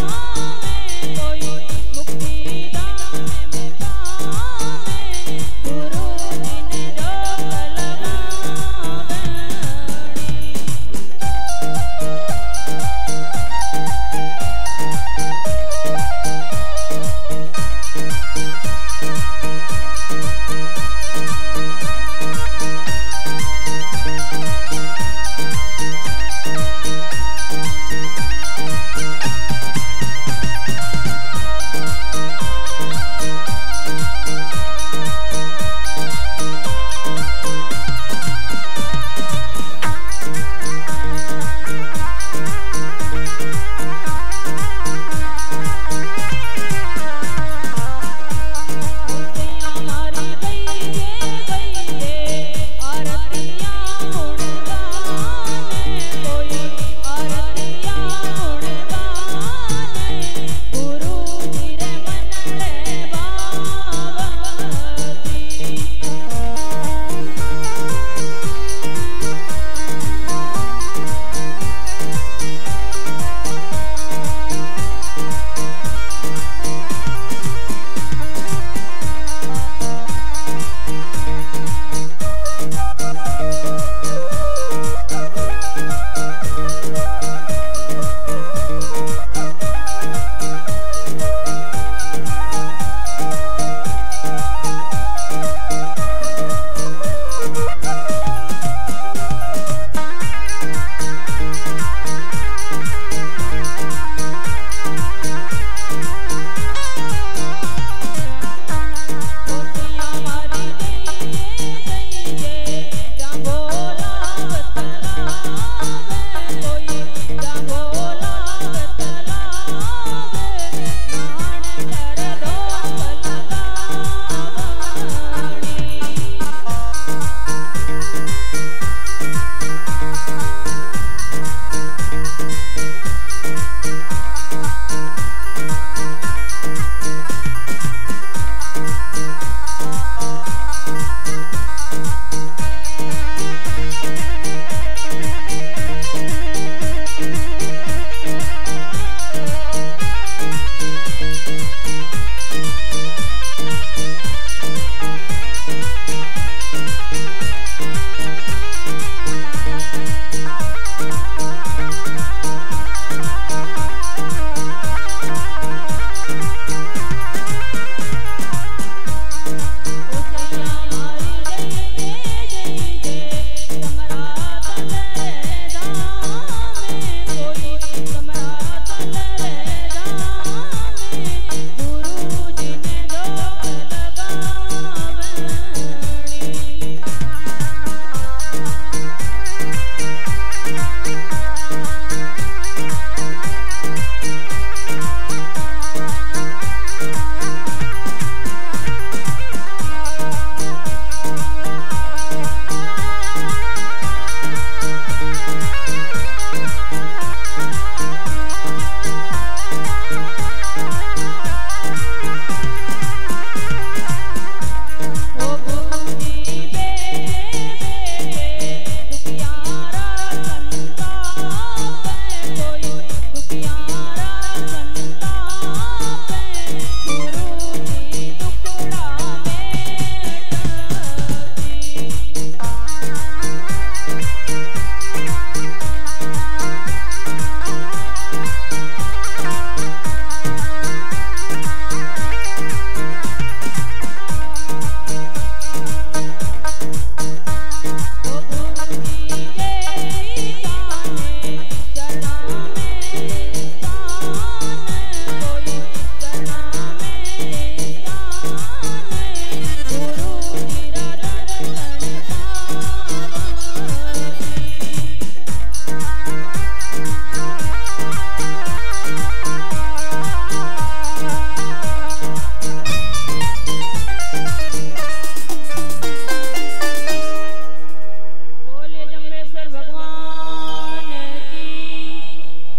Oh. you.